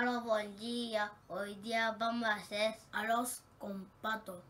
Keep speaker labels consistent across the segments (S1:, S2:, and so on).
S1: Hola, buen día. Hoy día vamos a hacer arroz con pato.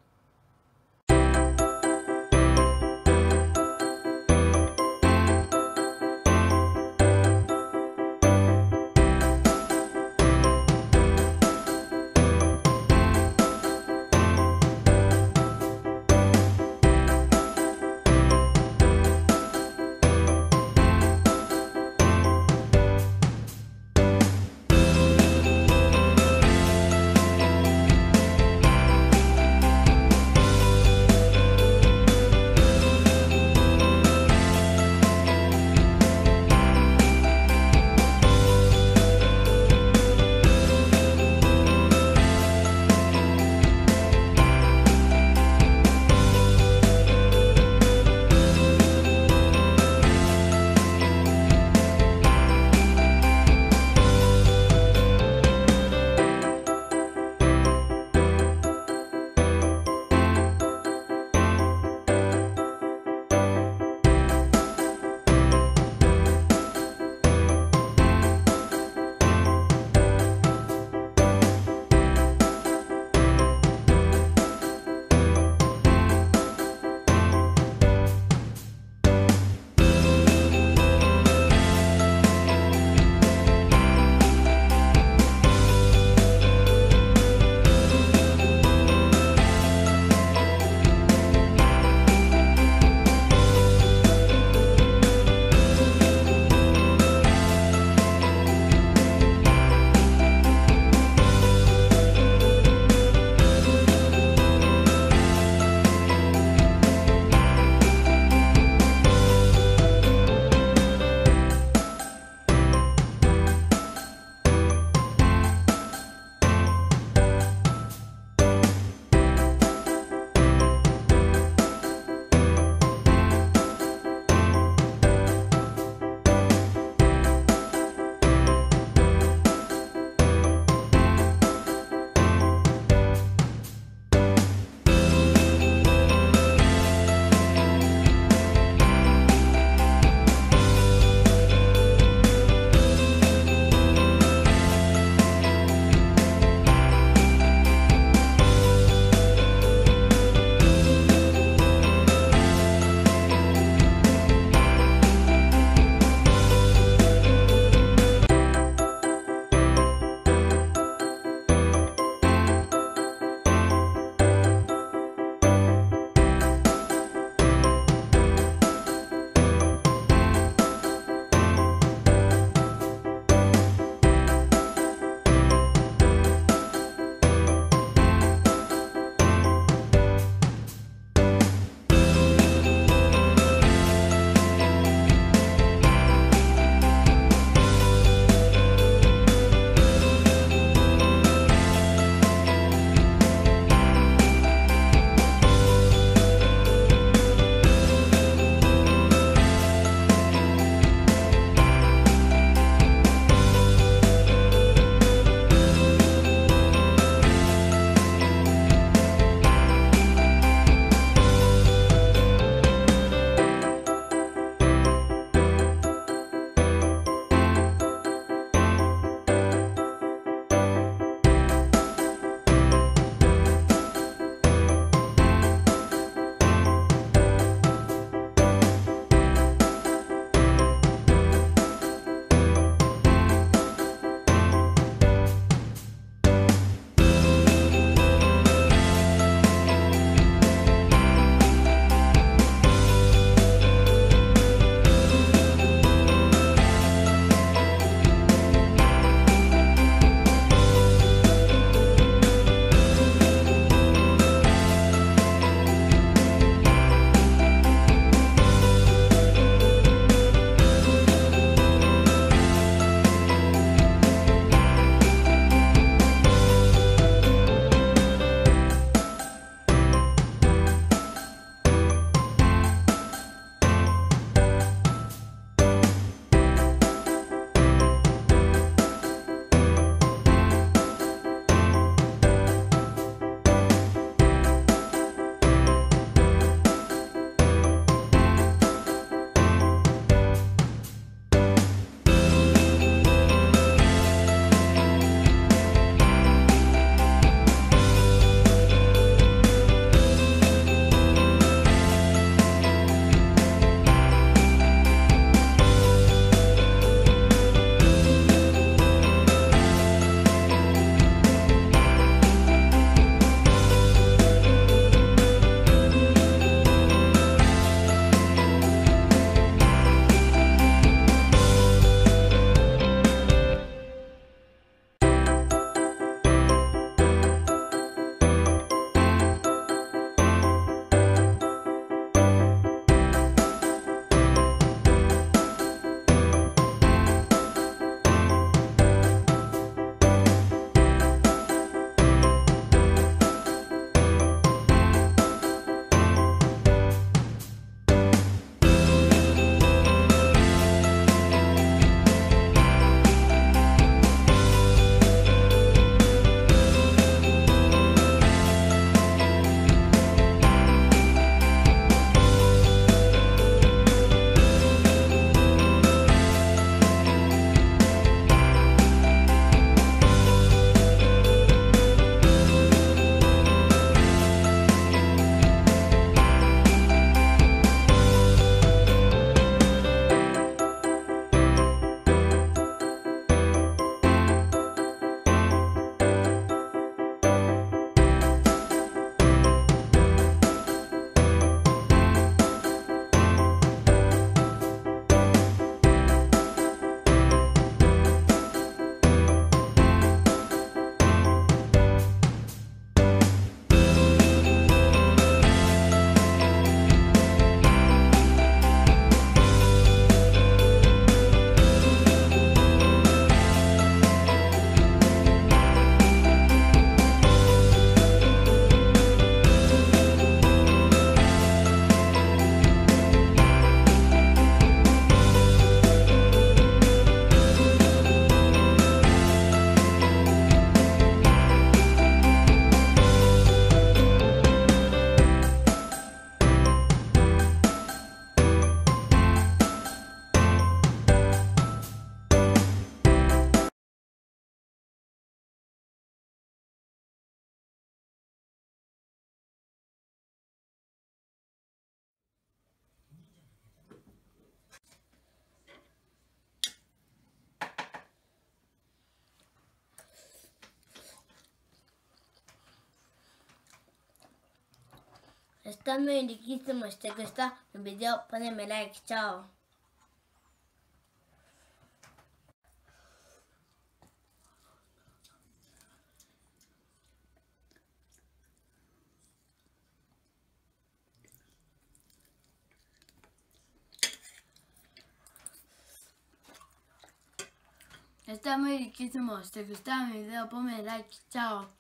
S1: Está muy riquísimo. Si te gusta mi video, poneme like. Chao.
S2: Está muy riquísimo. Si te gusta mi video, ponme like. Chao.